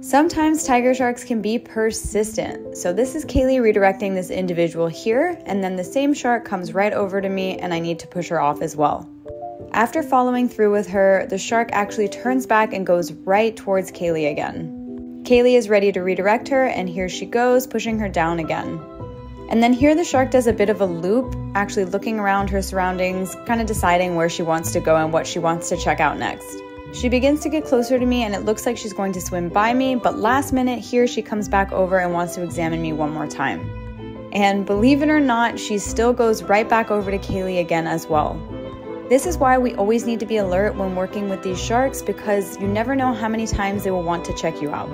Sometimes tiger sharks can be persistent. So this is Kaylee redirecting this individual here, and then the same shark comes right over to me and I need to push her off as well. After following through with her, the shark actually turns back and goes right towards Kaylee again. Kaylee is ready to redirect her, and here she goes, pushing her down again. And then here the shark does a bit of a loop, actually looking around her surroundings, kind of deciding where she wants to go and what she wants to check out next. She begins to get closer to me and it looks like she's going to swim by me, but last minute here she comes back over and wants to examine me one more time. And believe it or not, she still goes right back over to Kaylee again as well. This is why we always need to be alert when working with these sharks because you never know how many times they will want to check you out.